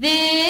This